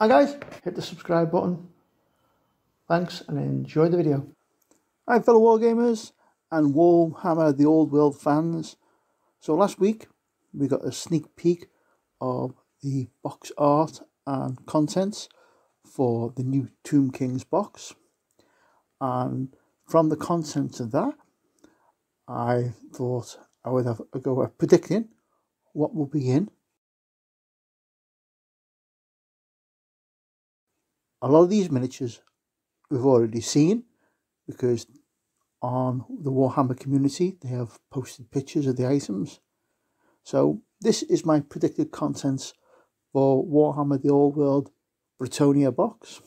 Hi guys, hit the subscribe button. Thanks and enjoy the video. Hi fellow Wargamers and Warhammer The Old World fans. So last week we got a sneak peek of the box art and contents for the new Tomb Kings box. And from the contents of that, I thought I would have a go at predicting what will be in. A lot of these miniatures we've already seen because on the Warhammer community they have posted pictures of the items. So this is my predicted contents for Warhammer the Old World Bretonnia box.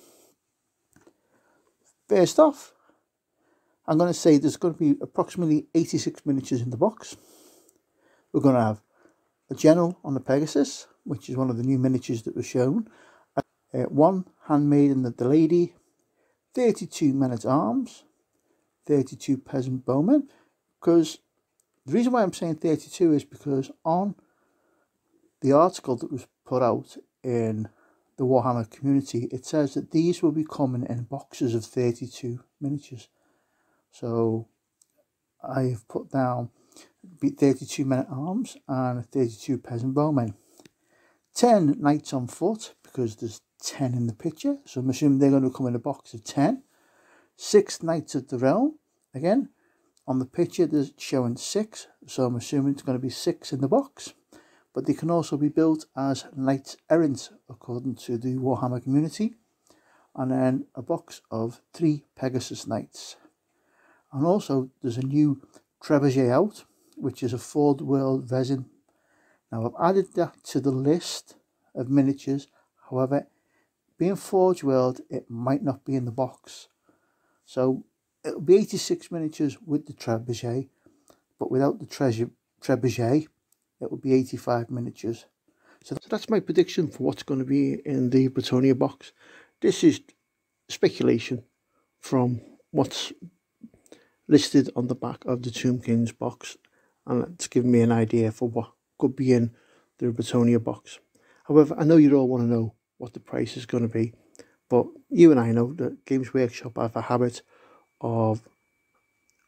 First off, I'm going to say there's going to be approximately 86 miniatures in the box. We're going to have a general on the Pegasus, which is one of the new miniatures that was shown. Uh, one handmaiden of the lady, 32 men at arms, 32 peasant bowmen. Because the reason why I'm saying 32 is because on the article that was put out in the Warhammer community, it says that these will be coming in boxes of 32 miniatures. So I've put down 32 men at arms and 32 peasant bowmen. 10 knights on foot because there's 10 in the picture. So I'm assuming they're going to come in a box of 10. 6 knights of the realm. Again, on the picture there's showing 6. So I'm assuming it's going to be 6 in the box but they can also be built as knights errant according to the Warhammer community and then a box of three Pegasus knights and also there's a new trebuchet out which is a Forge World resin now I've added that to the list of miniatures however being Forge World it might not be in the box so it'll be 86 miniatures with the trebuchet but without the treasure trebuchet it will be 85 miniatures. So that's my prediction for what's going to be in the Bretonnia box. This is speculation from what's listed on the back of the Tomb Kings box and it's given me an idea for what could be in the Bretonnia box. However, I know you all want to know what the price is going to be, but you and I know that Games Workshop have a habit of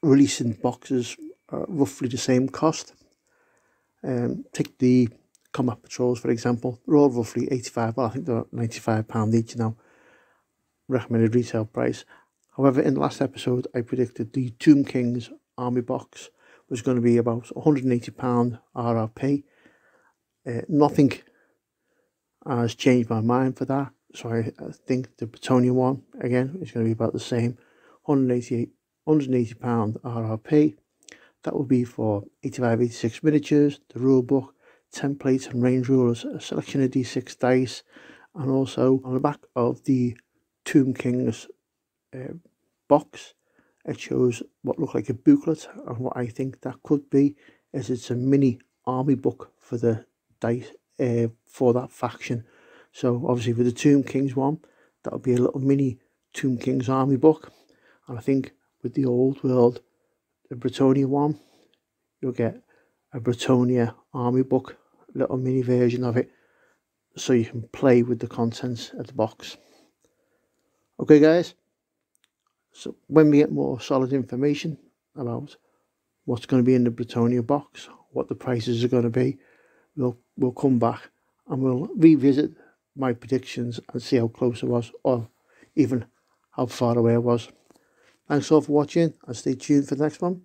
releasing boxes uh, roughly the same cost um, take the combat patrols for example, they're all roughly 85, well I think they're 95 pound each now, recommended retail price. However, in the last episode I predicted the Tomb Kings army box was going to be about 180 pound RRP. Uh, nothing has changed my mind for that, so I, I think the Bretonnia one again is going to be about the same, 188 180 pound RRP. That will be for 85, 86 miniatures, the rulebook, templates and range rulers, a selection of d6 dice, and also on the back of the Tomb Kings uh, box, it shows what looked like a booklet, and what I think that could be is it's a mini army book for the dice uh, for that faction. So obviously with the Tomb Kings one, that'll be a little mini Tomb Kings army book, and I think with the old world the Bretonnia one, you'll get a Bretonnia army book, little mini version of it, so you can play with the contents of the box. Okay guys, so when we get more solid information about what's going to be in the Bretonnia box, what the prices are going to be, we'll, we'll come back and we'll revisit my predictions and see how close I was or even how far away I was. Thanks all for watching and stay tuned for the next one.